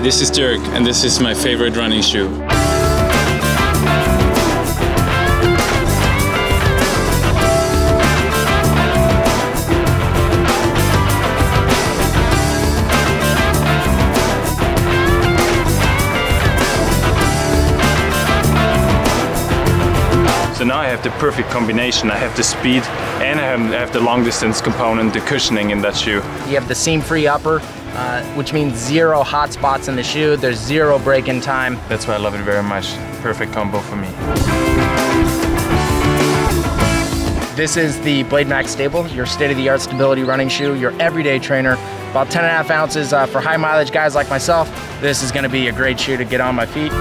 this is Dirk and this is my favorite running shoe. So now I have the perfect combination. I have the speed and I have, I have the long distance component, the cushioning in that shoe. You have the seam-free upper, uh, which means zero hot spots in the shoe. There's zero break-in time. That's why I love it very much. Perfect combo for me. This is the Blade Max Stable, your state-of-the-art stability running shoe, your everyday trainer. About 10 and a half ounces uh, for high mileage guys like myself. This is gonna be a great shoe to get on my feet.